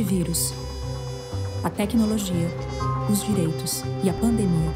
Antivírus. A tecnologia, os direitos e a pandemia.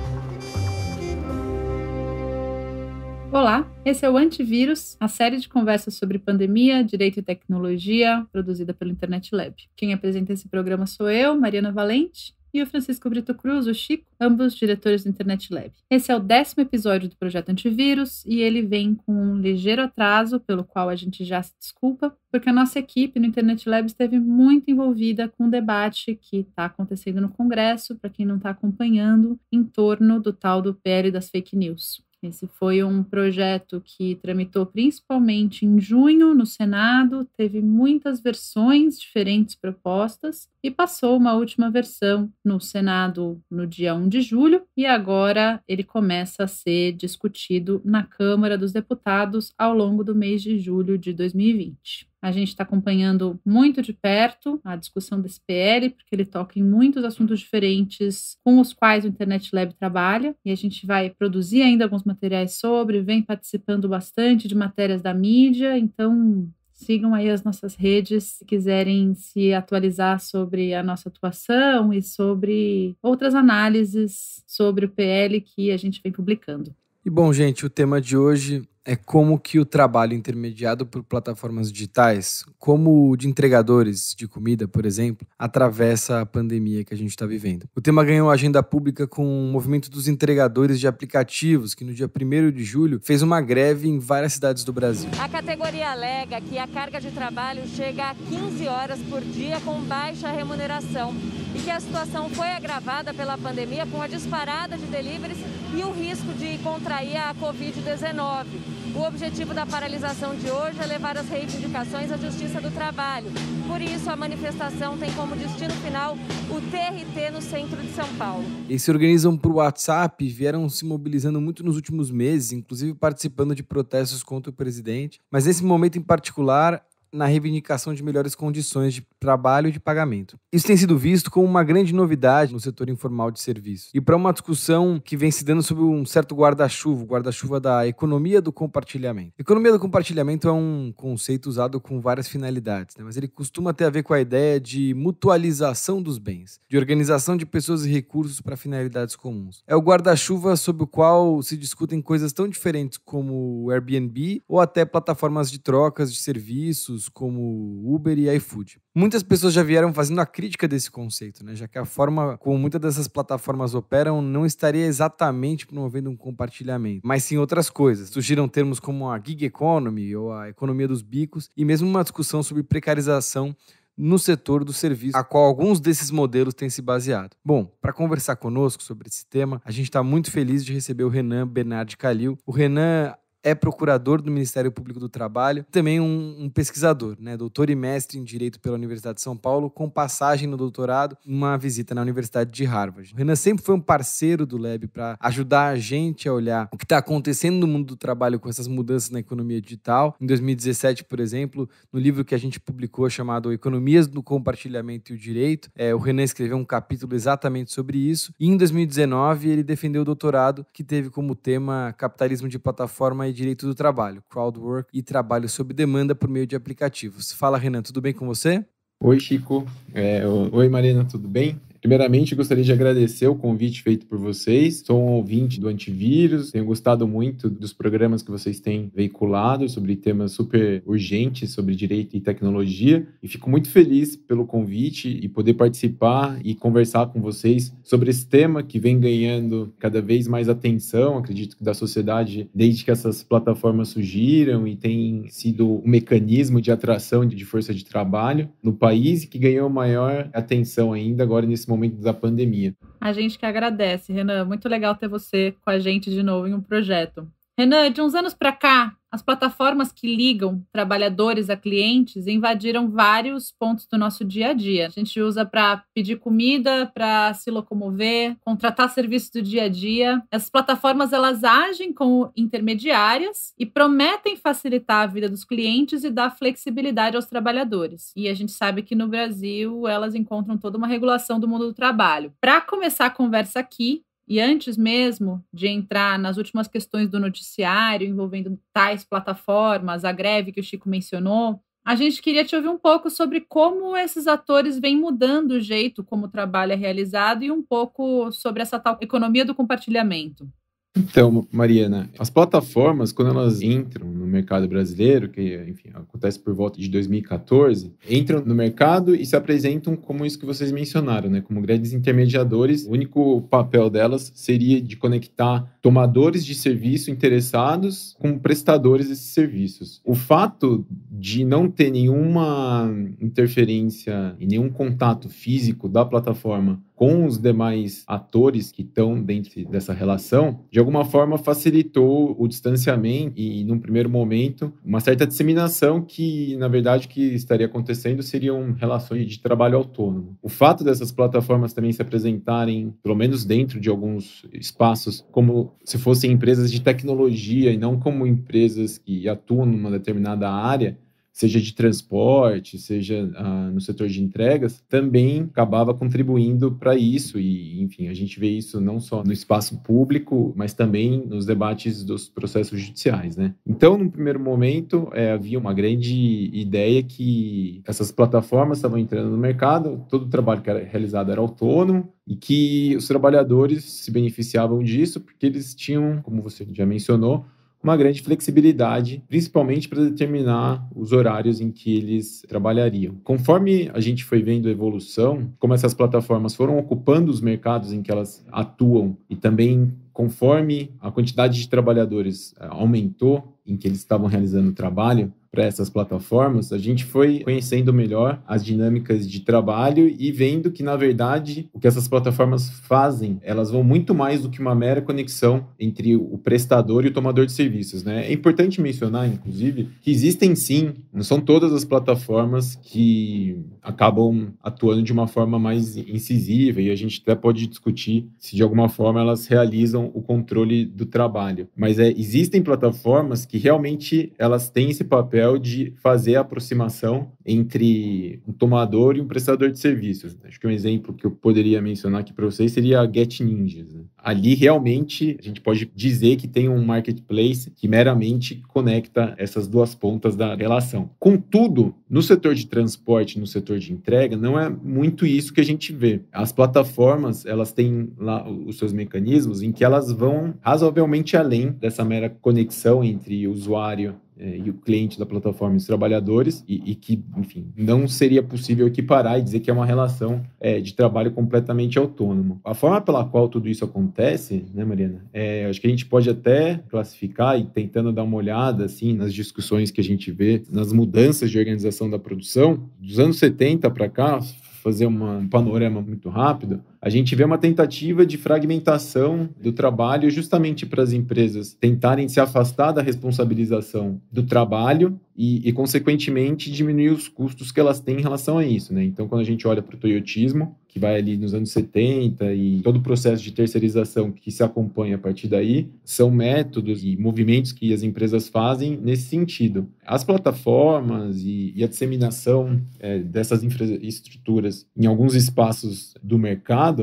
Olá, esse é o Antivírus, a série de conversas sobre pandemia, direito e tecnologia, produzida pelo Internet Lab. Quem apresenta esse programa sou eu, Mariana Valente, e o Francisco Brito Cruz, o Chico, ambos diretores do Internet Lab. Esse é o décimo episódio do projeto Antivírus e ele vem com um ligeiro atraso, pelo qual a gente já se desculpa, porque a nossa equipe no Internet Lab esteve muito envolvida com o debate que está acontecendo no Congresso, para quem não está acompanhando, em torno do tal do PL das fake news. Esse foi um projeto que tramitou principalmente em junho no Senado, teve muitas versões diferentes propostas e passou uma última versão no Senado no dia 1 de julho e agora ele começa a ser discutido na Câmara dos Deputados ao longo do mês de julho de 2020. A gente está acompanhando muito de perto a discussão desse PL, porque ele toca em muitos assuntos diferentes com os quais o Internet Lab trabalha, e a gente vai produzir ainda alguns materiais sobre, vem participando bastante de matérias da mídia, então Sigam aí as nossas redes se quiserem se atualizar sobre a nossa atuação e sobre outras análises sobre o PL que a gente vem publicando. E bom, gente, o tema de hoje é como que o trabalho intermediado por plataformas digitais, como o de entregadores de comida, por exemplo, atravessa a pandemia que a gente está vivendo. O tema ganhou agenda pública com o movimento dos entregadores de aplicativos, que no dia 1 de julho fez uma greve em várias cidades do Brasil. A categoria alega que a carga de trabalho chega a 15 horas por dia com baixa remuneração e que a situação foi agravada pela pandemia com a disparada de deliveries e o risco de contrair a Covid-19. O objetivo da paralisação de hoje é levar as reivindicações à Justiça do Trabalho. Por isso, a manifestação tem como destino final o TRT no centro de São Paulo. Eles se organizam por WhatsApp, vieram se mobilizando muito nos últimos meses, inclusive participando de protestos contra o presidente. Mas nesse momento em particular, na reivindicação de melhores condições de trabalho e de pagamento. Isso tem sido visto como uma grande novidade no setor informal de serviços. E para uma discussão que vem se dando sobre um certo guarda-chuva, guarda-chuva da economia do compartilhamento. Economia do compartilhamento é um conceito usado com várias finalidades, né? mas ele costuma ter a ver com a ideia de mutualização dos bens, de organização de pessoas e recursos para finalidades comuns. É o guarda-chuva sob o qual se discutem coisas tão diferentes como o Airbnb ou até plataformas de trocas de serviços como Uber e iFood. Muitas pessoas já vieram fazendo a crítica desse conceito, né? já que a forma como muitas dessas plataformas operam não estaria exatamente promovendo um compartilhamento, mas sim outras coisas. Surgiram termos como a gig economy ou a economia dos bicos e mesmo uma discussão sobre precarização no setor do serviço, a qual alguns desses modelos têm se baseado. Bom, para conversar conosco sobre esse tema, a gente está muito feliz de receber o Renan Bernardi Calil. O Renan é procurador do Ministério Público do Trabalho, também um, um, pesquisador, né, doutor e mestre em Direito pela Universidade de São Paulo, com passagem no doutorado, uma visita na Universidade de Harvard. O Renan sempre foi um parceiro do Lab para ajudar a gente a olhar o que está acontecendo no mundo do trabalho com essas mudanças na economia digital. Em 2017, por exemplo, no livro que a gente publicou chamado Economias do Compartilhamento e o Direito, é, o Renan escreveu um capítulo exatamente sobre isso. E em 2019 ele defendeu o doutorado que teve como tema capitalismo de plataforma e direito do trabalho, crowdwork e trabalho sob demanda por meio de aplicativos. Fala, Renan, tudo bem com você? Oi, Chico. É, oi, Marina, tudo bem? Primeiramente, gostaria de agradecer o convite feito por vocês. Sou um ouvinte do antivírus, tenho gostado muito dos programas que vocês têm veiculado sobre temas super urgentes sobre direito e tecnologia e fico muito feliz pelo convite e poder participar e conversar com vocês sobre esse tema que vem ganhando cada vez mais atenção, acredito que da sociedade desde que essas plataformas surgiram e tem sido um mecanismo de atração de força de trabalho no país que ganhou maior atenção ainda agora nesse momento momento da pandemia. A gente que agradece, Renan. Muito legal ter você com a gente de novo em um projeto. Renan, de uns anos para cá, as plataformas que ligam trabalhadores a clientes invadiram vários pontos do nosso dia a dia. A gente usa para pedir comida, para se locomover, contratar serviços do dia a dia. Essas plataformas elas agem como intermediárias e prometem facilitar a vida dos clientes e dar flexibilidade aos trabalhadores. E a gente sabe que no Brasil elas encontram toda uma regulação do mundo do trabalho. Para começar a conversa aqui, e antes mesmo de entrar nas últimas questões do noticiário envolvendo tais plataformas, a greve que o Chico mencionou, A gente queria te ouvir um pouco sobre como esses atores vêm mudando o jeito como o trabalho é realizado e um pouco sobre essa tal economia do compartilhamento. Então, Mariana, as plataformas, quando elas entram no mercado brasileiro, que enfim, acontece por volta de 2014, entram no mercado e se apresentam como isso que vocês mencionaram, né? Como grandes intermediadores. O único papel delas seria de conectar tomadores de serviço interessados com prestadores desses serviços. O fato de não ter nenhuma interferência e nenhum contato físico da plataforma com os demais atores que estão dentro dessa relação, de alguma forma facilitou o distanciamento e, num primeiro momento, uma certa disseminação que, na verdade, que estaria acontecendo seriam relações de trabalho autônomo. O fato dessas plataformas também se apresentarem, pelo menos dentro de alguns espaços, como se fossem empresas de tecnologia e não como empresas que atuam numa determinada área, seja de transporte, seja ah, no setor de entregas, também acabava contribuindo para isso. E, enfim, a gente vê isso não só no espaço público, mas também nos debates dos processos judiciais. Né? Então, no primeiro momento, é, havia uma grande ideia que essas plataformas estavam entrando no mercado, todo o trabalho que era realizado era autônomo, e que os trabalhadores se beneficiavam disso porque eles tinham, como você já mencionou, uma grande flexibilidade, principalmente para determinar os horários em que eles trabalhariam. Conforme a gente foi vendo a evolução, como essas plataformas foram ocupando os mercados em que elas atuam e também conforme a quantidade de trabalhadores eh, aumentou em que eles estavam realizando o trabalho, para essas plataformas, a gente foi conhecendo melhor as dinâmicas de trabalho e vendo que, na verdade, o que essas plataformas fazem, elas vão muito mais do que uma mera conexão entre o prestador e o tomador de serviços. Né? É importante mencionar, inclusive, que existem sim, não são todas as plataformas que acabam atuando de uma forma mais incisiva e a gente até pode discutir se de alguma forma elas realizam o controle do trabalho. Mas é, existem plataformas que realmente elas têm esse papel papel de fazer a aproximação entre um tomador e um prestador de serviços. Acho que um exemplo que eu poderia mencionar aqui para vocês seria a Get Ninjas. Né? Ali realmente a gente pode dizer que tem um marketplace que meramente conecta essas duas pontas da relação. Contudo, no setor de transporte, no setor de entrega, não é muito isso que a gente vê. As plataformas, elas têm lá os seus mecanismos em que elas vão razoavelmente além dessa mera conexão entre usuário é, e o cliente da plataforma e os trabalhadores, e, e, que, enfim, não seria possível equiparar e dizer que é uma relação é, de trabalho completamente autônomo. A forma pela qual tudo isso acontece, né, Mariana, é, acho que a gente pode até classificar e tentando dar uma olhada, assim, nas discussões que a gente vê, nas mudanças de organização da produção, dos anos 70 para cá, fazer uma, um panorama muito rápido, a gente vê uma tentativa de fragmentação do trabalho justamente para as empresas tentarem se afastar da responsabilização do trabalho e, e, consequentemente, diminuir os custos que elas têm em relação a isso. Né? Então, quando a gente olha para o toyotismo, que vai ali nos anos 70 e todo o processo de terceirização que se acompanha a partir daí, são métodos e movimentos que as empresas fazem nesse sentido. As plataformas e, e a disseminação é, dessas infraestruturas em alguns espaços do mercado,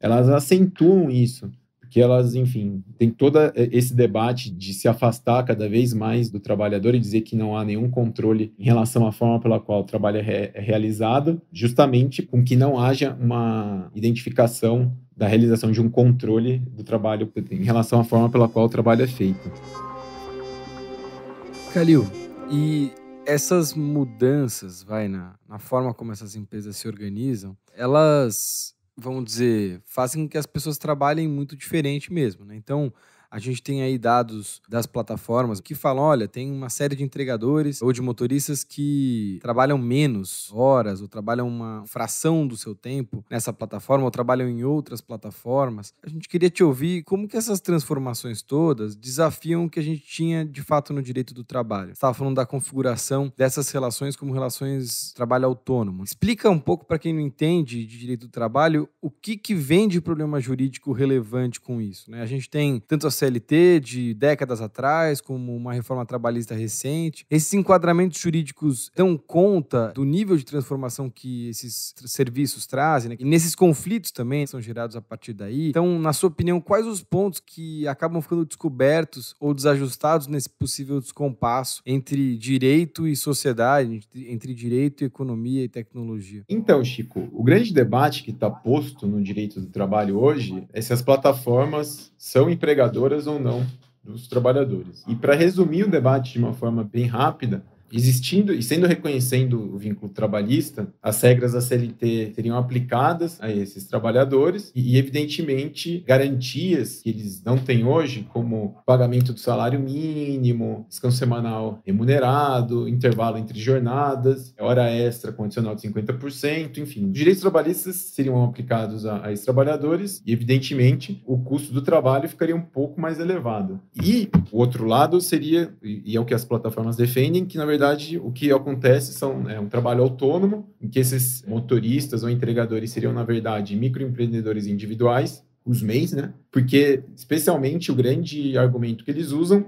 elas acentuam isso porque elas, enfim, tem todo esse debate de se afastar cada vez mais do trabalhador e dizer que não há nenhum controle em relação à forma pela qual o trabalho é, é realizado, justamente com que não haja uma identificação da realização de um controle do trabalho em relação à forma pela qual o trabalho é feito. Calil, e essas mudanças, vai, na, na forma como essas empresas se organizam, elas vamos dizer, fazem com que as pessoas trabalhem muito diferente mesmo, né? Então, a gente tem aí dados das plataformas que falam: olha, tem uma série de entregadores ou de motoristas que trabalham menos horas ou trabalham uma fração do seu tempo nessa plataforma ou trabalham em outras plataformas. A gente queria te ouvir como que essas transformações todas desafiam o que a gente tinha de fato no direito do trabalho. Você estava falando da configuração dessas relações como relações de trabalho autônomo. Explica um pouco para quem não entende de direito do trabalho o que, que vem de problema jurídico relevante com isso. Né? A gente tem tanto as CLT de décadas atrás, como uma reforma trabalhista recente. Esses enquadramentos jurídicos dão conta do nível de transformação que esses serviços trazem, né? e nesses conflitos também são gerados a partir daí. Então, na sua opinião, quais os pontos que acabam ficando descobertos ou desajustados nesse possível descompasso entre direito e sociedade, entre direito, economia e tecnologia? Então, Chico, o grande debate que está posto no direito do trabalho hoje é se as plataformas são empregadoras ou não dos trabalhadores. E para resumir o debate de uma forma bem rápida, existindo e sendo reconhecendo o vínculo trabalhista, as regras da CLT seriam aplicadas a esses trabalhadores e, evidentemente, garantias que eles não têm hoje, como pagamento do salário mínimo, descanso semanal remunerado, intervalo entre jornadas, hora extra condicional de 50%, enfim. Os direitos trabalhistas seriam aplicados a, a esses trabalhadores e, evidentemente, o custo do trabalho ficaria um pouco mais elevado. E o outro lado seria, e é o que as plataformas defendem, que, na verdade, verdade, o que acontece são é um trabalho autônomo, em que esses motoristas ou entregadores seriam, na verdade, microempreendedores individuais, os MEIs, né? Porque, especialmente, o grande argumento que eles usam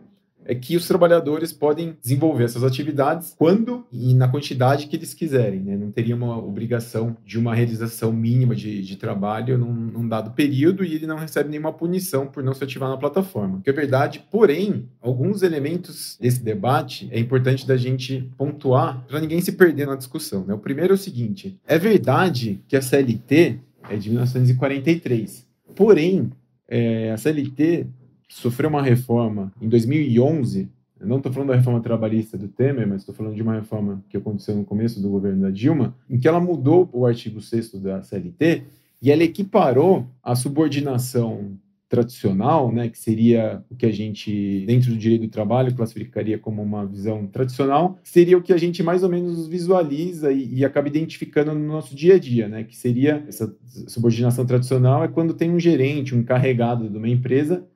é que os trabalhadores podem desenvolver essas atividades quando e na quantidade que eles quiserem. Né? Não teria uma obrigação de uma realização mínima de, de trabalho num, num, dado período e ele não recebe nenhuma punição por não se ativar na plataforma. Que é verdade, porém, alguns elementos desse debate é importante da gente pontuar para ninguém se perder na discussão. Né? O primeiro é o seguinte: é verdade que a CLT é de 1943, porém, é, a CLT sofreu uma reforma em 2011. Eu não estou falando da reforma trabalhista do Temer, mas estou falando de uma reforma que aconteceu no começo do governo da Dilma, em que ela mudou o artigo 6 da CLT e ela equiparou a subordinação tradicional, né, que seria o que a gente, dentro do direito do trabalho, classificaria como uma visão tradicional, seria o que a gente mais ou menos visualiza e, e acaba identificando no nosso dia a dia, né, que seria essa subordinação tradicional é quando tem um gerente, um encarregado de uma empresa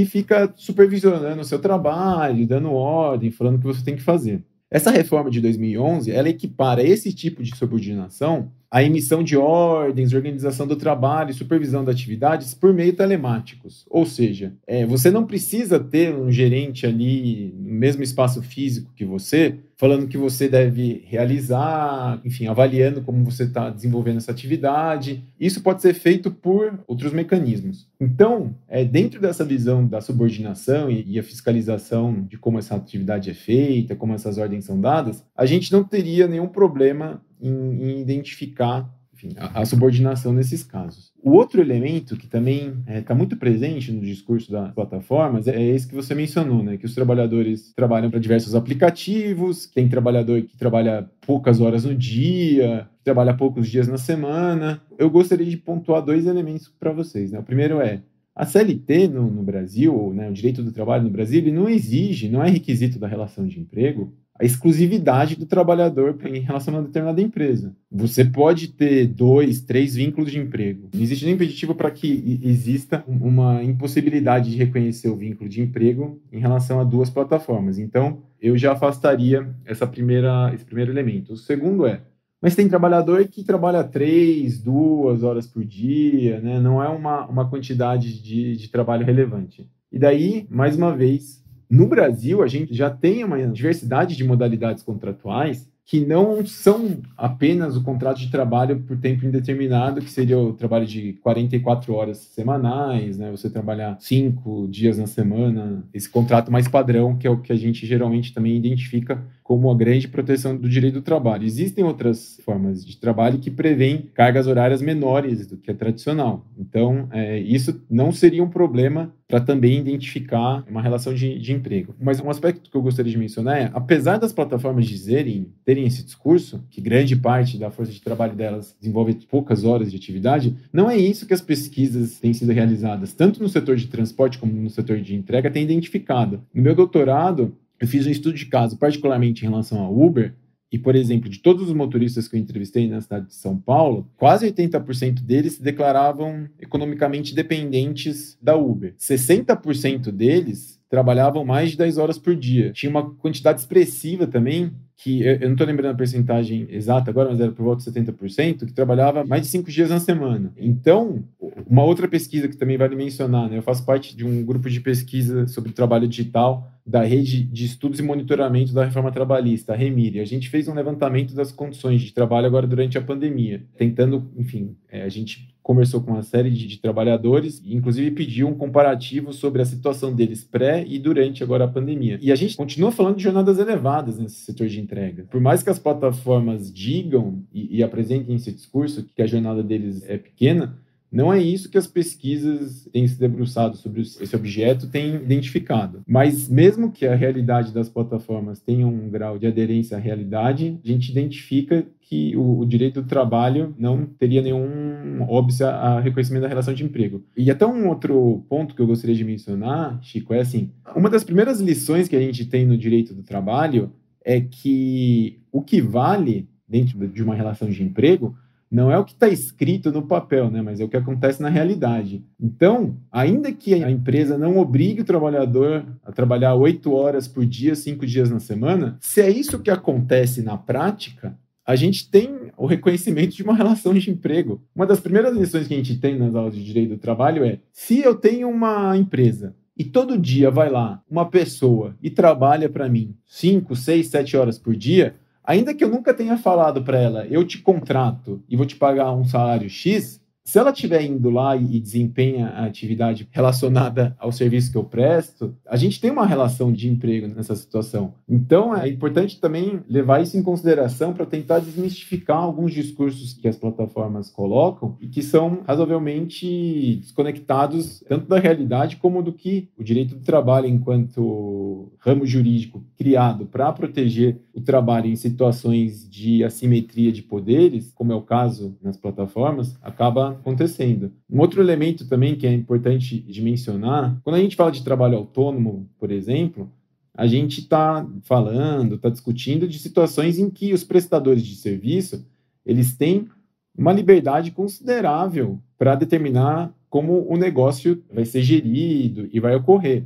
que fica supervisionando o seu trabalho, dando ordem, falando o que você tem que fazer. Essa reforma de 2011, ela equipara esse tipo de subordinação à emissão de ordens, organização do trabalho supervisão de atividades por meio telemáticos. Ou seja, é, você não precisa ter um gerente ali no mesmo espaço físico que você, falando que você deve realizar, enfim, avaliando como você está desenvolvendo essa atividade. Isso pode ser feito por outros mecanismos. Então, é, dentro dessa visão da subordinação e, e a fiscalização de como essa atividade é feita, como essas ordens são dadas, a gente não teria nenhum problema em, em identificar enfim, a, a, subordinação nesses casos. O outro elemento que também está é, tá muito presente no discurso das plataformas é, é esse que você mencionou, né? Que os trabalhadores trabalham para diversos aplicativos, tem trabalhador que trabalha poucas horas no dia, trabalha poucos dias na semana. Eu gostaria de pontuar dois elementos para vocês. Né? O primeiro é a CLT no, no Brasil, né, o direito do trabalho no Brasil, ele não exige, não é requisito da relação de emprego, a exclusividade do trabalhador em relação a determinada empresa. Você pode ter dois, três vínculos de emprego. Não existe nenhum impeditivo para que exista uma impossibilidade de reconhecer o vínculo de emprego em relação a duas plataformas. Então, eu já afastaria essa primeira, esse primeiro elemento. O segundo é, mas tem trabalhador que trabalha três, duas horas por dia, né? não é uma, uma quantidade de, de trabalho relevante. E daí, mais uma vez, no Brasil, a gente já tem uma diversidade de modalidades contratuais que não são apenas o contrato de trabalho por tempo indeterminado, que seria o trabalho de 44 horas semanais, né? Você trabalhar cinco dias na semana, esse contrato mais padrão, que é o que a gente geralmente também identifica como a grande proteção do direito do trabalho. Existem outras formas de trabalho que prevêem cargas horárias menores do que a tradicional. Então, é, isso não seria um problema para também identificar uma relação de, de, emprego. Mas um aspecto que eu gostaria de mencionar é, apesar das plataformas dizerem, terem esse discurso, que grande parte da força de trabalho delas desenvolve poucas horas de atividade, não é isso que as pesquisas têm sido realizadas, tanto no setor de transporte como no setor de entrega, têm identificado. No meu doutorado, eu fiz um estudo de caso, particularmente em relação ao Uber, e, por exemplo, de todos os motoristas que eu entrevistei na cidade de São Paulo, quase 80% deles se declaravam economicamente dependentes da Uber. 60% deles trabalhavam mais de 10 horas por dia. Tinha uma quantidade expressiva também que eu não estou lembrando a percentagem exata agora, mas era por volta de 70%, que trabalhava mais de cinco dias na semana. Então, Uma outra pesquisa que também vale mencionar, né? Eu faço parte de um grupo de pesquisa sobre trabalho digital da Rede de Estudos e Monitoramento da Reforma Trabalhista, a REMIRE. A gente fez um levantamento das condições de trabalho agora durante a pandemia, tentando, enfim, é, a gente conversou com uma série de, de, trabalhadores inclusive pediu um comparativo sobre a situação deles pré e durante agora a pandemia. E a gente continua falando de jornadas elevadas nesse setor de entrega. Por mais que as plataformas digam e, e apresentem esse discurso que a jornada deles é pequena, não é isso que as pesquisas têm se debruçado sobre esse objeto, têm identificado. Mas mesmo que a realidade das plataformas tenha um grau de aderência à realidade, a gente identifica que o, o direito do trabalho não teria nenhum óbvio a reconhecimento da relação de emprego. E até um outro ponto que eu gostaria de mencionar, Chico, é assim, uma das primeiras lições que a gente tem no direito do trabalho é que o que vale dentro de uma relação de emprego não é o que está escrito no papel, né, mas é o que acontece na realidade. Então, ainda que a empresa não obrigue o trabalhador a trabalhar oito horas por dia, cinco dias na semana, se é isso que acontece na prática, a gente tem o reconhecimento de uma relação de emprego. Uma das primeiras lições que a gente tem nas aulas de direito do trabalho é: se eu tenho uma empresa e todo dia vai lá uma pessoa e trabalha para mim cinco, seis, sete horas por dia, ainda que eu nunca tenha falado para ela, eu te contrato e vou te pagar um salário X, se ela estiver indo lá e, desempenha a atividade relacionada ao serviço que eu presto, a gente tem uma relação de emprego nessa situação. Então, é importante também levar isso em consideração para tentar desmistificar alguns discursos que as plataformas colocam e que são razoavelmente desconectados tanto da realidade como do que o direito do trabalho, enquanto ramo jurídico criado para proteger o trabalho em situações de assimetria de poderes, como é o caso nas plataformas, acaba acontecendo. Um outro elemento também que é importante de mencionar, quando a gente fala de trabalho autônomo, por exemplo, a gente está falando, está discutindo de situações em que os prestadores de serviço eles têm uma liberdade considerável para determinar como o negócio vai ser gerido e vai ocorrer.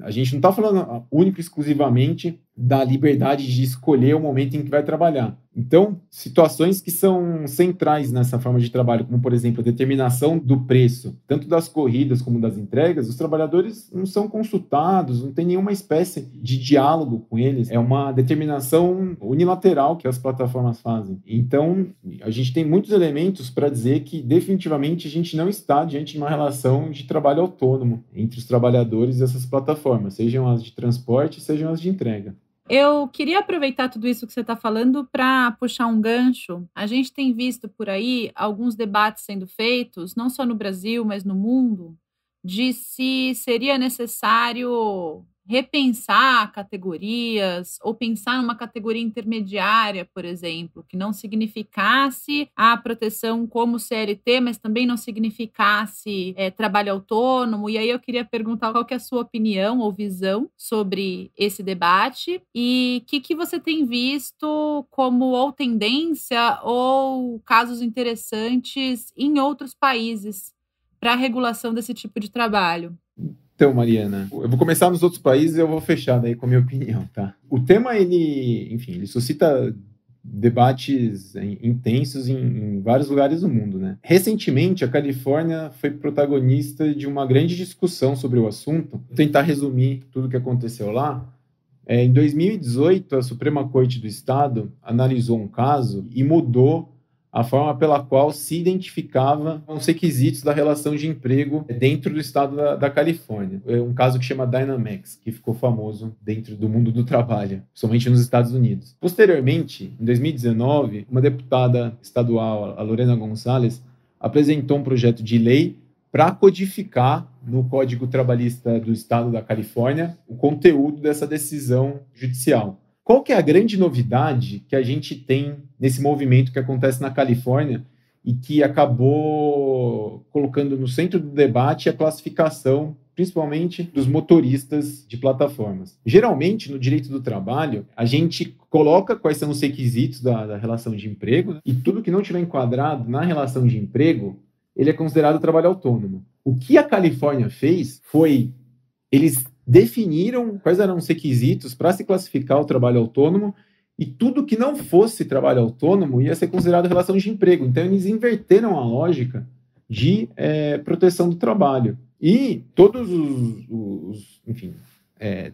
A gente não está falando único exclusivamente da liberdade de escolher o momento em que vai trabalhar. Então, situações que são centrais nessa forma de trabalho, como por exemplo a determinação do preço, tanto das corridas como das entregas, os trabalhadores não são consultados, não tem nenhuma espécie de diálogo com eles. É uma determinação unilateral que as plataformas fazem. Então, a gente tem muitos elementos para dizer que definitivamente a gente não está diante de uma relação de trabalho autônomo entre os trabalhadores e essas plataformas, sejam as de transporte, sejam as de entrega. Eu queria aproveitar tudo isso que você está falando para puxar um gancho. A gente tem visto por aí alguns debates sendo feitos, não só no Brasil, mas no mundo, de se seria necessário repensar categorias ou pensar numa categoria intermediária, por exemplo, que não significasse a proteção como CLT, mas também não significasse é, trabalho autônomo. E aí eu queria perguntar qual que é a sua opinião ou visão sobre esse debate e o que, que você tem visto como ou tendência ou casos interessantes em outros países para a regulação desse tipo de trabalho. Então, Mariana, eu vou começar nos outros países e eu vou fechar daí com a minha opinião, tá? O tema, ele, enfim, ele suscita debates intensos em, em, vários lugares do mundo, né? Recentemente, a Califórnia foi protagonista de uma grande discussão sobre o assunto. Vou tentar resumir tudo o que aconteceu lá. É, em 2018, a Suprema Corte do Estado analisou um caso e mudou a forma pela qual se identificava os requisitos da relação de emprego dentro do estado da, da, Califórnia. É um caso que chama Dynamax, que ficou famoso dentro do mundo do trabalho, somente nos Estados Unidos. Posteriormente, em 2019, uma deputada estadual, a Lorena Gonzalez, apresentou um projeto de lei para codificar no Código Trabalhista do Estado da Califórnia o conteúdo dessa decisão judicial. Qual que é a grande novidade que a gente tem nesse movimento que acontece na Califórnia e que acabou colocando no centro do debate a classificação, principalmente dos motoristas de plataformas. Geralmente, no direito do trabalho, a gente coloca quais são os requisitos da, da relação de emprego e tudo que não tiver enquadrado na relação de emprego, ele é considerado trabalho autônomo. O que a Califórnia fez foi eles definiram quais eram os requisitos para se classificar o trabalho autônomo e tudo que não fosse trabalho autônomo ia ser considerado relação de emprego. Então, eles inverteram a lógica de é, proteção do trabalho. E todos os, os enfim, é,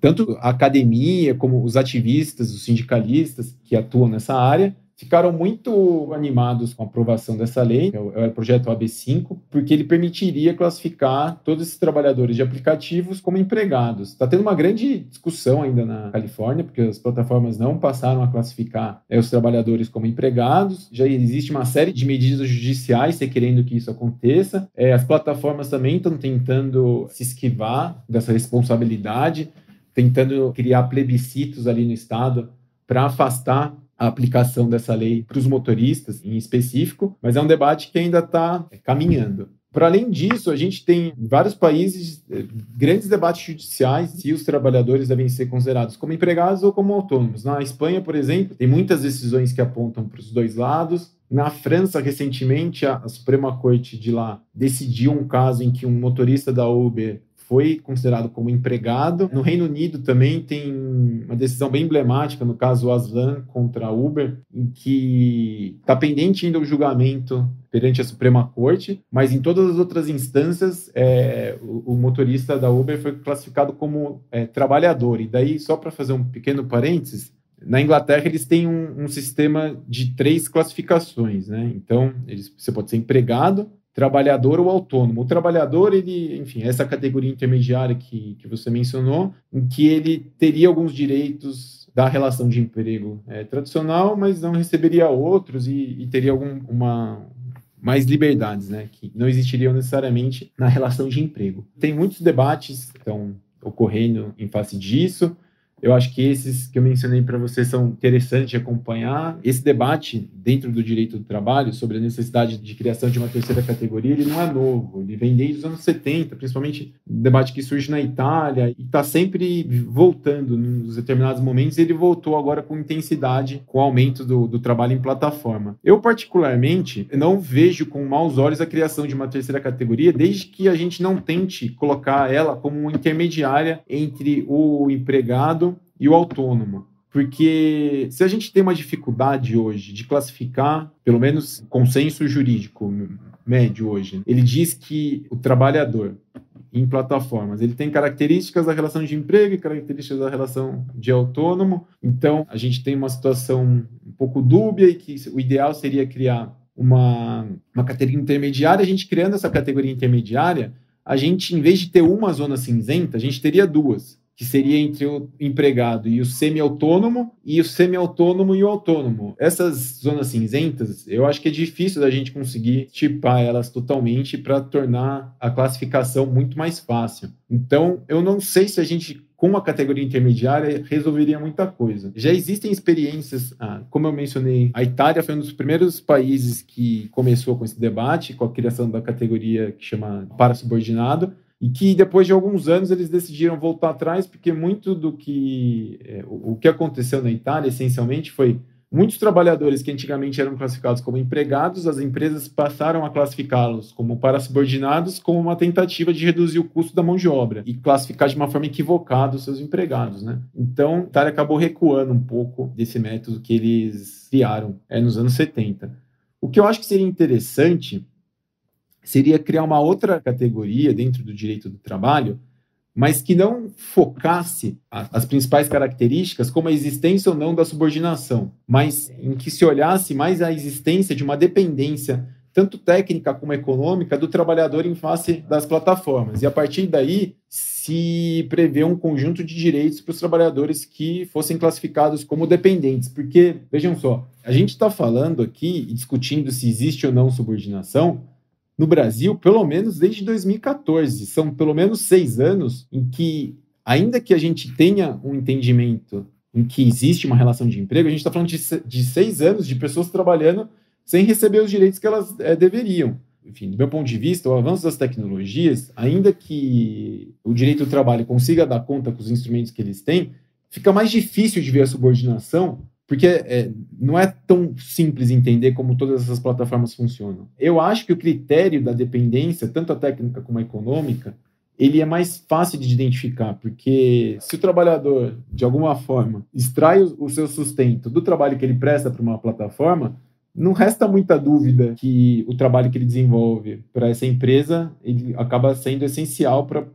tanto a academia como os ativistas, os sindicalistas que atuam nessa área, ficaram muito animados com a aprovação dessa lei, é o, é o projeto AB5, porque ele permitiria classificar todos esses trabalhadores de aplicativos como empregados. Está tendo uma grande discussão ainda na Califórnia, porque as plataformas não passaram a classificar é, os trabalhadores como empregados. Já existe uma série de medidas judiciais querendo que isso aconteça. É, as plataformas também estão tentando se esquivar dessa responsabilidade, tentando criar plebiscitos ali no estado para afastar a aplicação dessa lei para os motoristas em específico, mas é um debate que ainda está caminhando. Para além disso, a gente tem em vários países eh, grandes debates judiciais se os trabalhadores devem ser considerados como empregados ou como autônomos. Na Espanha, por exemplo, tem muitas decisões que apontam para os dois lados. Na França, recentemente, a Suprema Corte de lá decidiu um caso em que um motorista da Uber foi considerado como empregado. No Reino Unido também tem uma decisão bem emblemática, no caso Aslan contra Uber, em que está pendente ainda o julgamento perante a Suprema Corte, mas em todas as outras instâncias é, o, o, motorista da Uber foi classificado como é, trabalhador. E daí, só para fazer um pequeno parênteses, na Inglaterra eles têm um, um sistema de três classificações, né? Então, eles, você pode ser empregado, trabalhador ou autônomo. O trabalhador, ele, enfim, essa categoria intermediária que, que você mencionou, em que ele teria alguns direitos da relação de emprego é, tradicional, mas não receberia outros e, e teria alguma mais liberdades, né, que não existiriam necessariamente na relação de emprego. Tem muitos debates que estão ocorrendo em face disso. Eu acho que esses que eu mencionei para você são interessantes de acompanhar. Esse debate dentro do direito do trabalho sobre a necessidade de criação de uma terceira categoria, ele não é novo. Ele vem desde os anos 70, principalmente um debate que surge na Itália e está sempre voltando nos determinados momentos. Ele voltou agora com intensidade com o aumento do, do trabalho em plataforma. Eu, particularmente, não vejo com maus olhos a criação de uma terceira categoria, desde que a gente não tente colocar ela como uma intermediária entre o empregado e o autônomo. Porque se a gente tem uma dificuldade hoje de classificar, pelo menos consenso jurídico médio hoje, ele diz que o trabalhador em plataformas, ele tem características da relação de emprego e características da relação de autônomo. Então, a gente tem uma situação um pouco dúbia e que o ideal seria criar uma, uma categoria intermediária. A gente criando essa categoria intermediária, a gente, em vez de ter uma zona cinzenta, a gente teria duas que seria entre o empregado e o semi-autônomo, e o semi-autônomo e o autônomo. Essas zonas cinzentas, eu acho que é difícil da gente conseguir tipar elas totalmente para tornar a classificação muito mais fácil. Então, eu não sei se a gente com uma categoria intermediária resolveria muita coisa. Já existem experiências, ah, como eu mencionei, a Itália foi um dos primeiros países que começou com esse debate, com a criação da categoria que chama para subordinado, e que depois de alguns anos eles decidiram voltar atrás, porque muito do que é, o, que aconteceu na Itália, essencialmente, foi muitos trabalhadores que antigamente eram classificados como empregados, as empresas passaram a classificá-los como parasubordinados, como uma tentativa de reduzir o custo da mão de obra e classificar de uma forma equivocada os seus empregados, né? Então, a Itália acabou recuando um pouco desse método que eles criaram é, nos anos 70. O que eu acho que seria interessante seria criar uma outra categoria dentro do direito do trabalho, mas que não focasse as principais características como a existência ou não da subordinação, mas em que se olhasse mais a existência de uma dependência tanto técnica como econômica do trabalhador em face das plataformas. E a partir daí se prevê um conjunto de direitos para os trabalhadores que fossem classificados como dependentes. Porque, vejam só, a gente está falando aqui e discutindo se existe ou não subordinação, no Brasil, pelo menos desde 2014. São pelo menos seis anos em que, ainda que a gente tenha um entendimento em que existe uma relação de emprego, a gente está falando de, seis anos de pessoas trabalhando sem receber os direitos que elas é, deveriam. Enfim, do meu ponto de vista, o avanço das tecnologias, ainda que o direito do trabalho consiga dar conta com os instrumentos que eles têm, fica mais difícil de ver a subordinação porque é, não é tão simples entender como todas essas plataformas funcionam. Eu acho que o critério da dependência, tanto a técnica como a econômica, ele é mais fácil de identificar, porque se o trabalhador, de alguma forma, extrai o seu sustento do trabalho que ele presta para uma plataforma, não resta muita dúvida que o trabalho que ele desenvolve para essa empresa ele acaba sendo essencial para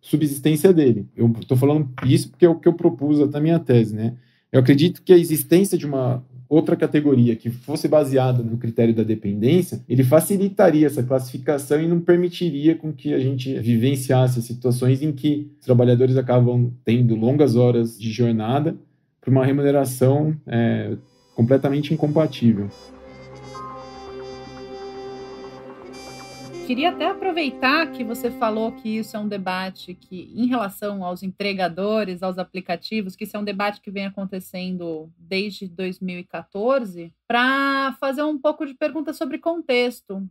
subsistência dele. Eu estou falando isso porque é o que eu propus na minha tese, né? Eu acredito que a existência de uma outra categoria que fosse baseada no critério da dependência, ele facilitaria essa classificação e não permitiria com que a gente vivenciasse situações em que os trabalhadores acabam tendo longas horas de jornada para uma remuneração é, completamente incompatível. Queria até aproveitar que você falou que isso é um debate que, em relação aos entregadores, aos aplicativos, que isso é um debate que vem acontecendo desde 2014, para fazer um pouco de pergunta sobre contexto.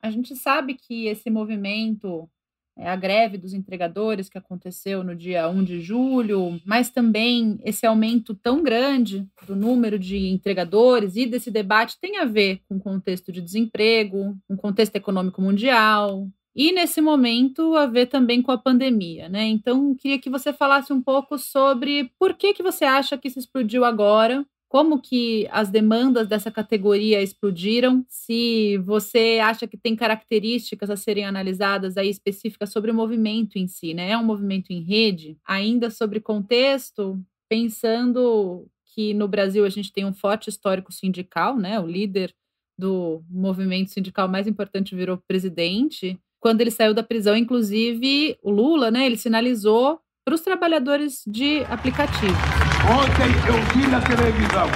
A gente sabe que esse movimento a greve dos entregadores que aconteceu no dia 1 de julho, mas também esse aumento tão grande do número de entregadores e desse debate tem a ver com o contexto de desemprego, com o contexto econômico mundial, e nesse momento a ver também com a pandemia, né? Então, queria que você falasse um pouco sobre por que que você acha que isso explodiu agora como que as demandas dessa categoria explodiram, se você acha que tem características a serem analisadas aí específicas sobre o movimento em si, né? É um movimento em rede, ainda sobre contexto, pensando que no Brasil a gente tem um forte histórico sindical, né? O líder do movimento sindical mais importante virou presidente. Quando ele saiu da prisão, inclusive, o Lula, né, ele sinalizou para os trabalhadores de aplicativos Ontem eu vi na televisão,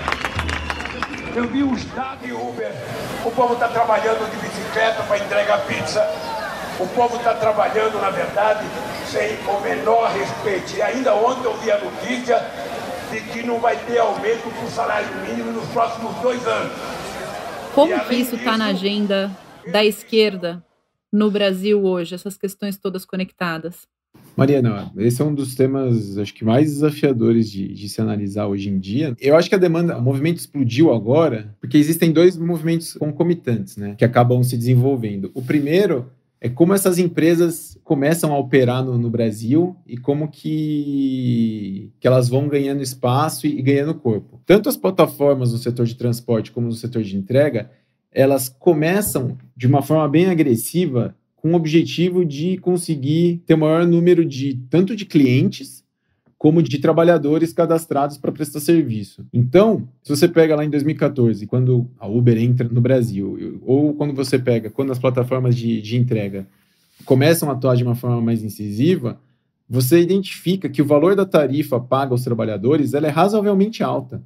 eu vi o estado de Uber, o povo está trabalhando de bicicleta para entregar pizza, o povo está trabalhando, na verdade, sem o menor respeito. E ainda ontem eu vi a notícia de que não vai ter aumento para o salário mínimo nos próximos dois anos. Como que isso está na agenda da esquerda no Brasil hoje, essas questões todas conectadas? Mariana, esse é um dos temas, acho que mais desafiadores de, de, se analisar hoje em dia. Eu acho que a demanda, o movimento explodiu agora, porque existem dois movimentos concomitantes, né, que acabam se desenvolvendo. O primeiro é como essas empresas começam a operar no, no Brasil e como que, que elas vão ganhando espaço e, e ganhando corpo. Tanto as plataformas no setor de transporte como no setor de entrega, elas começam de uma forma bem agressiva com o objetivo de conseguir ter o maior número de tanto de clientes como de trabalhadores cadastrados para prestar serviço. Então, se você pega lá em 2014, quando a Uber entra no Brasil, ou quando você pega, quando as plataformas de, de entrega começam a atuar de uma forma mais incisiva, você identifica que o valor da tarifa paga aos trabalhadores ela é razoavelmente alta.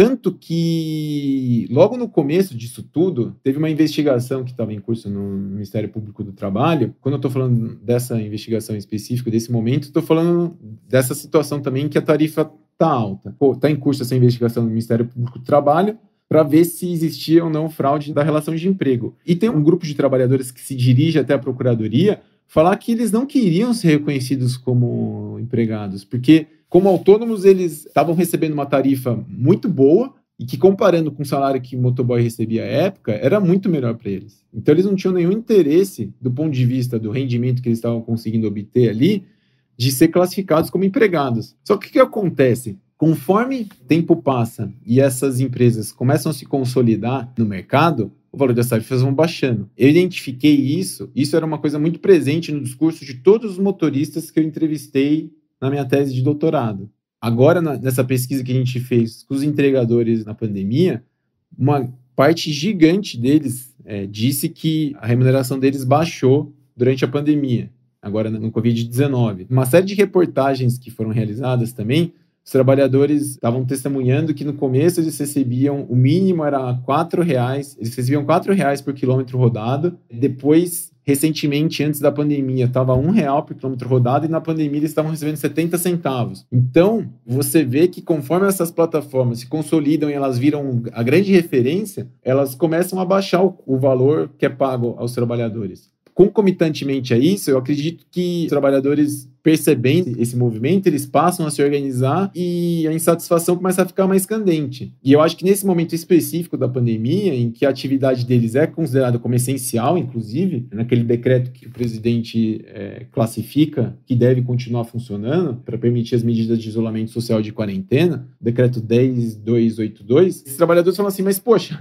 Tanto que, logo no começo disso tudo, teve uma investigação que estava em curso no Ministério Público do Trabalho. Quando eu estou falando dessa investigação específica, desse momento, estou falando dessa situação também que a tarifa está alta. Está em curso essa investigação no Ministério Público do Trabalho para ver se existia ou não fraude da relação de emprego. E tem um grupo de trabalhadores que se dirige até a Procuradoria falar que eles não queriam ser reconhecidos como empregados, porque como autônomos, eles estavam recebendo uma tarifa muito boa e que, comparando com o salário que o motoboy recebia à época, era muito melhor para eles. Então, eles não tinham nenhum interesse, do ponto de vista do rendimento que eles estavam conseguindo obter ali, de ser classificados como empregados. Só que o que acontece? Conforme o tempo passa e essas empresas começam a se consolidar no mercado, o valor das tarifas vão baixando. Eu identifiquei isso, isso era uma coisa muito presente no discurso de todos os motoristas que eu entrevistei na minha tese de doutorado. Agora, na, nessa pesquisa que a gente fez com os entregadores na pandemia, uma parte gigante deles é, disse que a remuneração deles baixou durante a pandemia, agora no Covid-19. Uma série de reportagens que foram realizadas também, os trabalhadores estavam testemunhando que no começo eles recebiam, o mínimo era quatro reais, eles recebiam quatro reais por quilômetro rodado, depois recentemente, antes da pandemia, estava um real por quilômetro rodado e na pandemia eles estavam recebendo 70 centavos. Então, você vê que conforme essas plataformas se consolidam e elas viram a grande referência, elas começam a baixar o, o valor que é pago aos trabalhadores. Concomitantemente a isso, eu acredito que os trabalhadores percebendo esse movimento, eles passam a se organizar e a insatisfação começa a ficar mais candente. E eu acho que nesse momento específico da pandemia, em que a atividade deles é considerada como essencial, inclusive, naquele decreto que o presidente é, classifica que deve continuar funcionando para permitir as medidas de isolamento social de quarentena, decreto 10282, esses trabalhadores falam assim, mas poxa,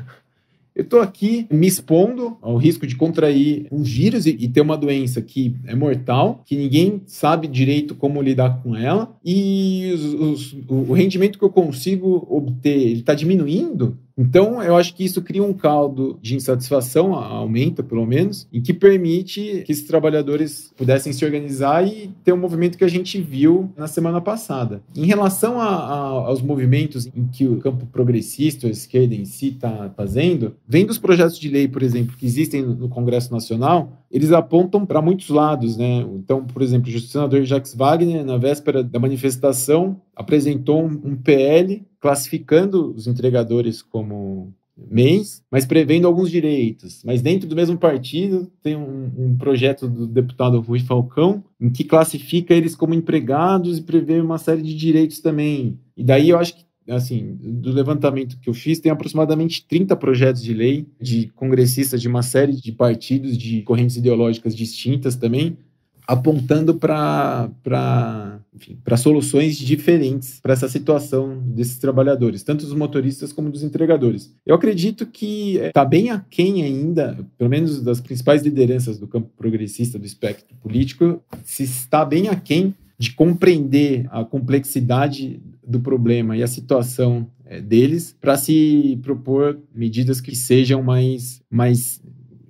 eu estou aqui me expondo ao risco de contrair um vírus e, e, ter uma doença que é mortal, que ninguém sabe direito como lidar com ela, e os, os, o rendimento que eu consigo obter está diminuindo, então, eu acho que isso cria um caldo de insatisfação, aumenta pelo menos, e que permite que esses trabalhadores pudessem se organizar e ter um movimento que a gente viu na semana passada. Em relação a, a, aos movimentos em que o campo progressista, a esquerda em si, está fazendo, vendo os projetos de lei, por exemplo, que existem no Congresso Nacional, eles apontam para muitos lados, né? Então, por exemplo, o senador Jacques Wagner, na véspera da manifestação, apresentou um PL classificando os entregadores como mês, mas prevendo alguns direitos. Mas dentro do mesmo partido tem um, um, projeto do deputado Rui Falcão em que classifica eles como empregados e prevê uma série de direitos também. E daí eu acho que assim, do levantamento que eu fiz, tem aproximadamente 30 projetos de lei de congressistas de uma série de partidos, de correntes ideológicas distintas também, apontando para soluções diferentes para essa situação desses trabalhadores, tanto dos motoristas como dos entregadores. Eu acredito que está bem aquém ainda, pelo menos das principais lideranças do campo progressista do espectro político, se está bem aquém de compreender a complexidade do problema e a situação é, deles para se propor medidas que sejam mais, mais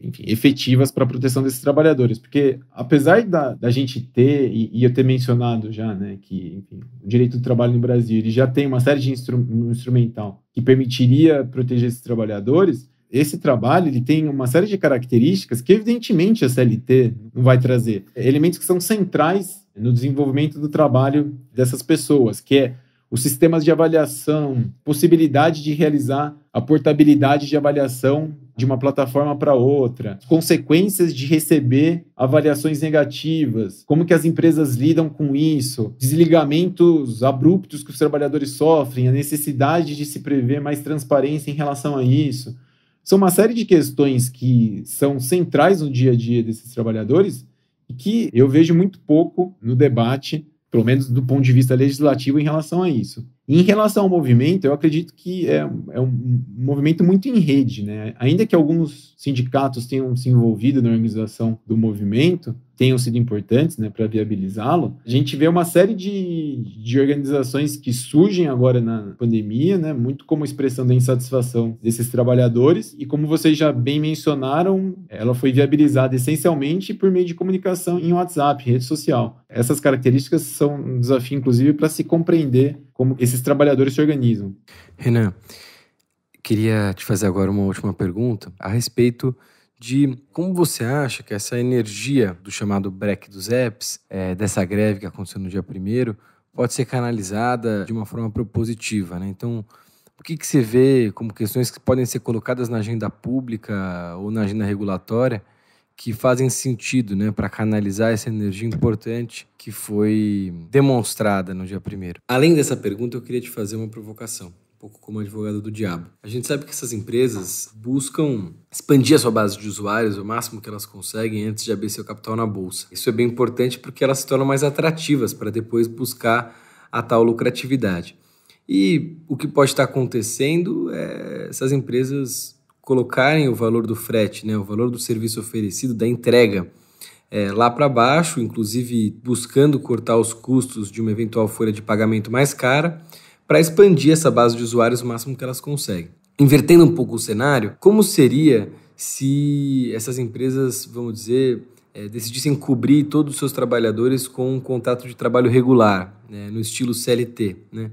enfim, efetivas para a proteção desses trabalhadores. Porque, apesar da, da gente ter, e, e, eu ter mencionado já, né, que enfim, o direito do trabalho no Brasil ele já tem uma série de instru instrumental que permitiria proteger esses trabalhadores, esse trabalho ele tem uma série de características que, evidentemente, a CLT não vai trazer. Elementos que são centrais no desenvolvimento do trabalho dessas pessoas, que é os sistemas de avaliação, possibilidade de realizar a portabilidade de avaliação de uma plataforma para outra, consequências de receber avaliações negativas, como que as empresas lidam com isso, desligamentos abruptos que os trabalhadores sofrem, a necessidade de se prever mais transparência em relação a isso. São uma série de questões que são centrais no dia a dia desses trabalhadores e que eu vejo muito pouco no debate pelo menos do ponto de vista legislativo, em relação a isso. Em relação ao movimento, eu acredito que é, é um movimento muito em rede, né? Ainda que alguns sindicatos tenham se envolvido na organização do movimento, tenham sido importantes né, para viabilizá-lo, a gente vê uma série de, de organizações que surgem agora na pandemia, né, muito como expressão da insatisfação desses trabalhadores, e como vocês já bem mencionaram, ela foi viabilizada essencialmente por meio de comunicação em WhatsApp, rede social. Essas características são um desafio, inclusive, para se compreender como esses trabalhadores se organizam. Renan, queria te fazer agora uma última pergunta a respeito de como você acha que essa energia do chamado break dos apps, é, dessa greve que aconteceu no dia primeiro, pode ser canalizada de uma forma propositiva, né? Então, o que, que você vê como questões que podem ser colocadas na agenda pública ou na agenda regulatória que fazem sentido né, para canalizar essa energia importante que foi demonstrada no dia primeiro? Além dessa pergunta, eu queria te fazer uma provocação pouco como advogado do diabo. A gente sabe que essas empresas buscam expandir a sua base de usuários o máximo que elas conseguem antes de abrir seu capital na bolsa. Isso é bem importante porque elas se tornam mais atrativas para depois buscar a tal lucratividade. E o que pode estar acontecendo é essas empresas colocarem o valor do frete, né, o valor do serviço oferecido, da entrega, é, lá para baixo, inclusive buscando cortar os custos de uma eventual folha de pagamento mais cara para expandir essa base de usuários o máximo que elas conseguem. Invertendo um pouco o cenário, como seria se essas empresas, vamos dizer, é, decidissem cobrir todos os seus trabalhadores com um contrato de trabalho regular, né, no estilo CLT? Né?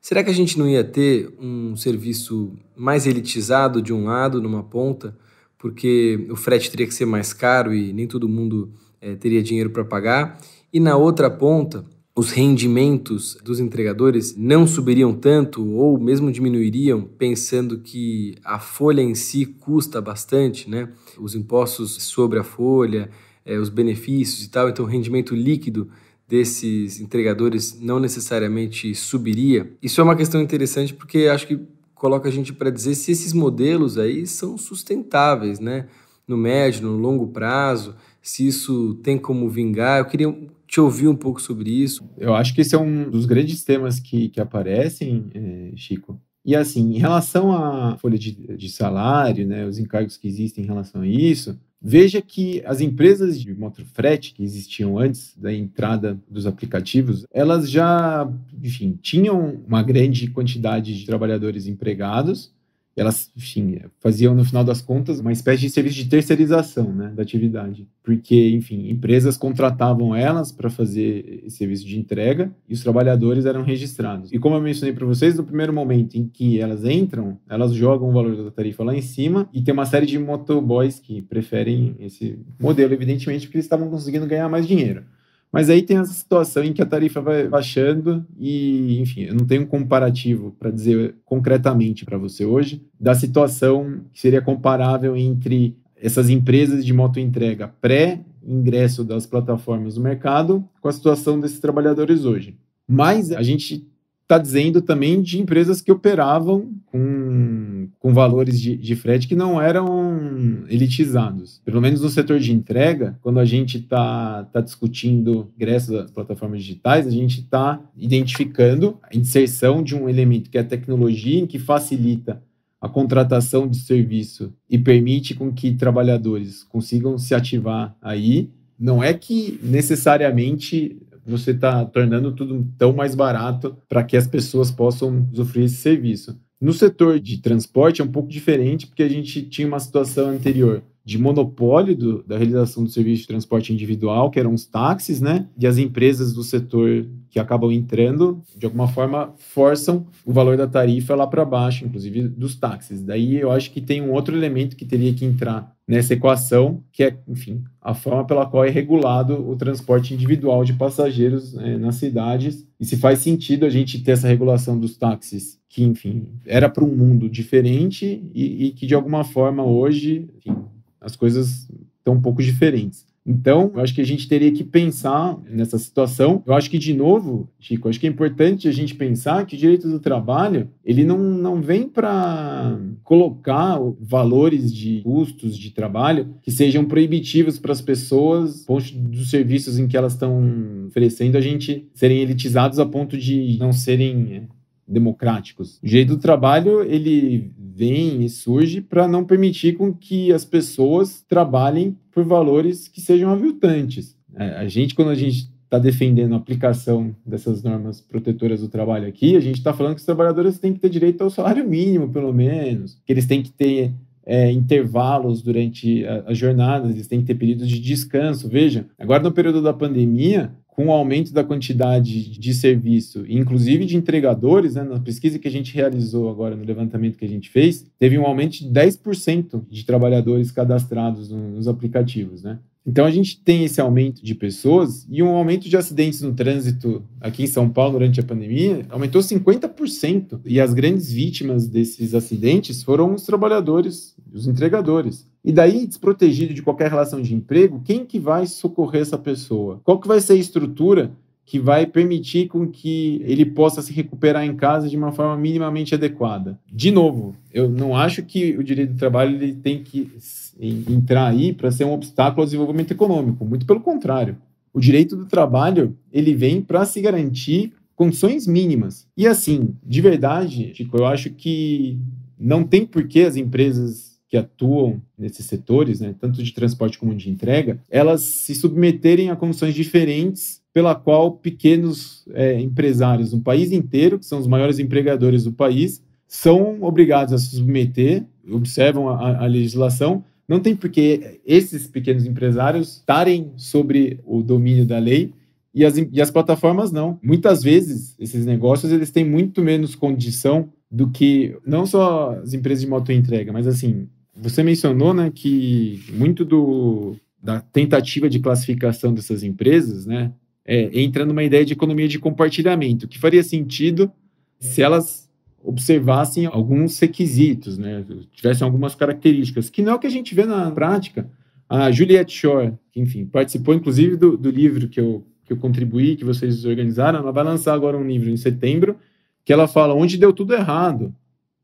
Será que a gente não ia ter um serviço mais elitizado de um lado, numa ponta, porque o frete teria que ser mais caro e nem todo mundo é, teria dinheiro para pagar? E na outra ponta, os rendimentos dos entregadores não subiriam tanto ou mesmo diminuiriam, pensando que a folha em si custa bastante, né? Os impostos sobre a folha, é, os benefícios e tal, então o rendimento líquido desses entregadores não necessariamente subiria. Isso é uma questão interessante porque acho que coloca a gente para dizer se esses modelos aí são sustentáveis, né? No médio, no longo prazo, se isso tem como vingar. Eu queria te ouvir um pouco sobre isso. Eu acho que esse é um dos grandes temas que, que aparecem, é, Chico. E assim, em relação à folha de, de salário, né, os encargos que existem em relação a isso, Veja que as empresas de motofrete que existiam antes da entrada dos aplicativos, elas já, enfim, tinham uma grande quantidade de trabalhadores empregados elas, enfim, faziam, no final das contas, uma espécie de serviço de terceirização né, da atividade. Porque, enfim, empresas contratavam elas para fazer esse serviço de entrega e os trabalhadores eram registrados. E como eu mencionei para vocês, no primeiro momento em que elas entram, elas jogam o valor da tarifa lá em cima e tem uma série de motoboys que preferem esse modelo, evidentemente, porque eles estavam conseguindo ganhar mais dinheiro. Mas aí tem essa situação em que a tarifa vai baixando e, enfim, eu não tenho um comparativo para dizer concretamente para você hoje da situação que seria comparável entre essas empresas de moto entrega pré-ingresso das plataformas no mercado com a situação desses trabalhadores hoje. Mas a gente está dizendo também de empresas que operavam com, com valores de, de frete que não eram elitizados. Pelo menos no setor de entrega, quando a gente está tá discutindo ingresso das plataformas digitais, a gente está identificando a inserção de um elemento que é a tecnologia, em que facilita a contratação de serviço e permite com que trabalhadores consigam se ativar aí. Não é que necessariamente você está tornando tudo tão mais barato para que as pessoas possam usufruir esse serviço. No setor de transporte é um pouco diferente, porque a gente tinha uma situação anterior de monopólio do, da realização do serviço de transporte individual, que eram os táxis, né? E as empresas do setor que acabam entrando, de alguma forma, forçam o valor da tarifa lá para baixo, inclusive dos táxis. Daí eu acho que tem um outro elemento que teria que entrar nessa equação, que é, enfim, a forma pela qual é regulado o transporte individual de passageiros é, nas cidades. E se faz sentido a gente ter essa regulação dos táxis, que, enfim, era para um mundo diferente e, e que, de alguma forma, hoje, enfim, as coisas estão um pouco diferentes. Então, eu acho que a gente teria que pensar nessa situação. Eu acho que, de novo, Chico, acho que é importante a gente pensar que o direito do trabalho, ele não, não vem para colocar valores de custos de trabalho que sejam proibitivos para as pessoas, ponto dos serviços em que elas estão oferecendo, a gente serem elitizados a ponto de não serem é, democráticos. O direito do trabalho, ele vem e surge para não permitir com que as pessoas trabalhem por valores que sejam aviltantes. É, a gente, quando a gente está defendendo a aplicação dessas normas protetoras do trabalho aqui, a gente está falando que os trabalhadores têm que ter direito ao salário mínimo, pelo menos, que eles têm que ter é, intervalos durante as jornadas, eles têm que ter períodos de descanso. Veja, agora no período da pandemia, com o aumento da quantidade de serviço, inclusive de entregadores, né, na pesquisa que a gente realizou agora, no levantamento que a gente fez, teve um aumento de 10% de trabalhadores cadastrados nos aplicativos. Né? Então a gente tem esse aumento de pessoas e um aumento de acidentes no trânsito aqui em São Paulo durante a pandemia aumentou 50%. E as grandes vítimas desses acidentes foram os trabalhadores, os entregadores. E daí, desprotegido de qualquer relação de emprego, quem que vai socorrer essa pessoa? Qual que vai ser a estrutura que vai permitir com que ele possa se recuperar em casa de uma forma minimamente adequada? De novo, eu não acho que o direito do trabalho ele tem que entrar aí para ser um obstáculo ao desenvolvimento econômico, muito pelo contrário. O direito do trabalho, ele vem para se garantir condições mínimas. E assim, de verdade, Chico, eu acho que não tem por que as empresas que atuam nesses setores, né, tanto de transporte como de entrega, elas se submeterem a condições diferentes pela qual pequenos é, empresários no país inteiro, que são os maiores empregadores do país, são obrigados a se submeter, observam a, a legislação, não tem por que esses pequenos empresários estarem sobre o domínio da lei e as, e as plataformas não. Muitas vezes, esses negócios eles têm muito menos condição do que não só as empresas de moto entrega, mas assim, você mencionou né, que muito do, da tentativa de classificação dessas empresas né, é, entra numa ideia de economia de compartilhamento, que faria sentido se elas observassem alguns requisitos, né, tivessem algumas características, que não é o que a gente vê na prática. A Juliette Shore, que, enfim, participou inclusive do, do livro que eu, que eu contribuí, que vocês organizaram, ela vai lançar agora um livro em setembro, que ela fala onde deu tudo errado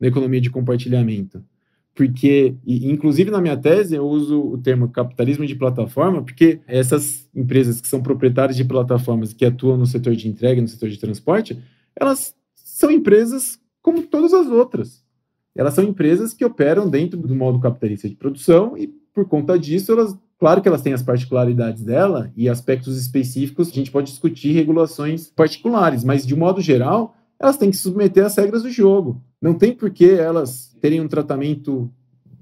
na economia de compartilhamento porque, inclusive na minha tese, eu uso o termo capitalismo de plataforma, porque essas empresas que são proprietárias de plataformas que atuam no setor de entrega, no setor de transporte, elas são empresas como todas as outras. Elas são empresas que operam dentro do modo capitalista de produção e, por conta disso, elas, claro que elas têm as particularidades dela e aspectos específicos, a gente pode discutir regulações particulares, mas, de modo geral, elas têm que submeter às regras do jogo. Não tem por que elas terem um tratamento,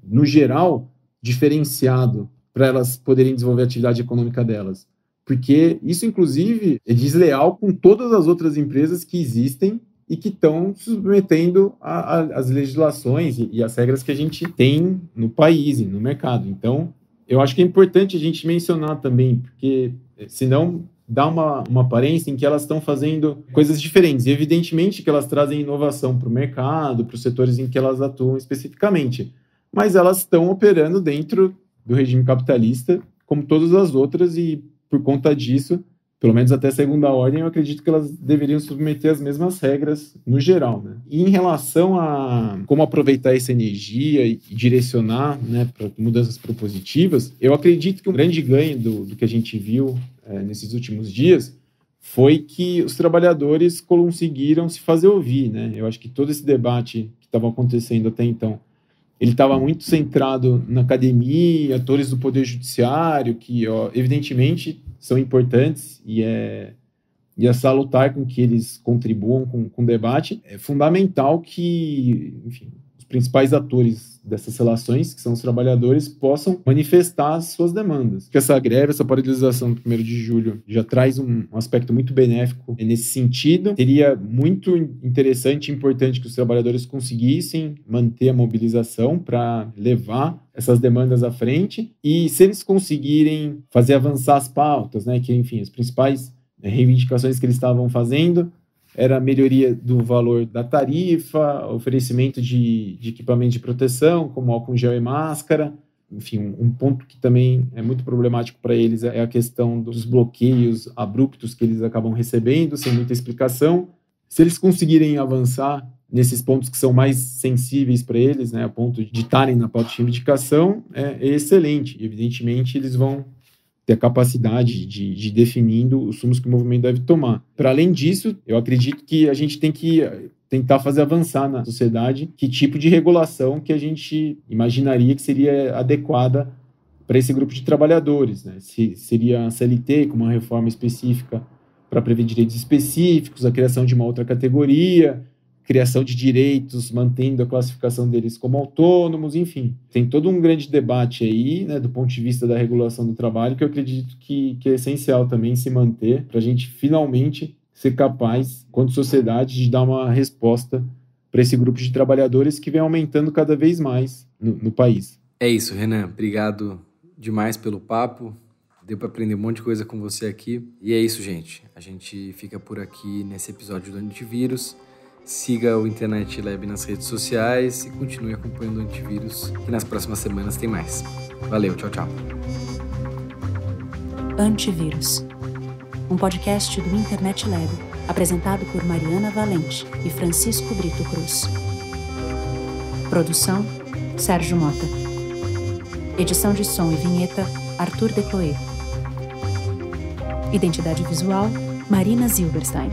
no geral, diferenciado para elas poderem desenvolver a atividade econômica delas. Porque isso, inclusive, é desleal com todas as outras empresas que existem e que estão submetendo às legislações e, e as regras que a gente tem no país e no mercado. Então, eu acho que é importante a gente mencionar também, porque eh, senão dá uma, uma aparência em que elas estão fazendo coisas diferentes. E evidentemente que elas trazem inovação para o mercado, para os setores em que elas atuam especificamente. Mas elas estão operando dentro do regime capitalista, como todas as outras, e por conta disso, pelo menos até segunda ordem, eu acredito que elas deveriam submeter as mesmas regras no geral. Né? E em relação a como aproveitar essa energia e direcionar né, para mudanças propositivas, eu acredito que um grande ganho do, do que a gente viu é, nesses últimos dias foi que os trabalhadores conseguiram se fazer ouvir. Né? Eu acho que todo esse debate que estava acontecendo até então ele estava muito centrado na academia, atores do poder judiciário, que ó, evidentemente são importantes e é, e é salutar com que eles contribuam com, com o debate. É fundamental que, enfim, principais atores dessas relações, que são os trabalhadores, possam manifestar as suas demandas. Que essa greve, essa paralisação do 1 de julho já traz um, aspecto muito benéfico nesse sentido. Seria muito interessante e importante que os trabalhadores conseguissem manter a mobilização para levar essas demandas à frente e se eles conseguirem fazer avançar as pautas, né, que enfim, as principais reivindicações que eles estavam fazendo, era a melhoria do valor da tarifa, oferecimento de, de equipamento de proteção, como álcool gel e máscara. Enfim, um ponto que também é muito problemático para eles é a questão dos bloqueios abruptos que eles acabam recebendo, sem muita explicação. Se eles conseguirem avançar nesses pontos que são mais sensíveis para eles, né, a ponto de estarem na pauta de reivindicação, é, é excelente. Evidentemente, eles vão ter a capacidade de, de definindo os rumos que o movimento deve tomar. Para além disso, eu acredito que a gente tem que tentar fazer avançar na sociedade que tipo de regulação que a gente imaginaria que seria adequada para esse grupo de trabalhadores. Né? Se seria a CLT com uma reforma específica para prever direitos específicos, a criação de uma outra categoria, criação de direitos, mantendo a classificação deles como autônomos, enfim. Tem todo um grande debate aí, né, do ponto de vista da regulação do trabalho, que eu acredito que, que é essencial também se manter para a gente finalmente ser capaz, quanto sociedade, de dar uma resposta para esse grupo de trabalhadores que vem aumentando cada vez mais no, no país. É isso, Renan. Obrigado demais pelo papo. Deu para aprender um monte de coisa com você aqui. E é isso, gente. A gente fica por aqui nesse episódio do Antivírus. Siga o Internet Lab nas redes sociais e continue acompanhando o Antivírus, que nas próximas semanas tem mais. Valeu, tchau, tchau. Antivírus um podcast do Internet Lab, apresentado por Mariana Valente e Francisco Brito Cruz. Produção: Sérgio Mota. Edição de som e vinheta: Arthur Decloé. Identidade visual: Marina Zilberstein.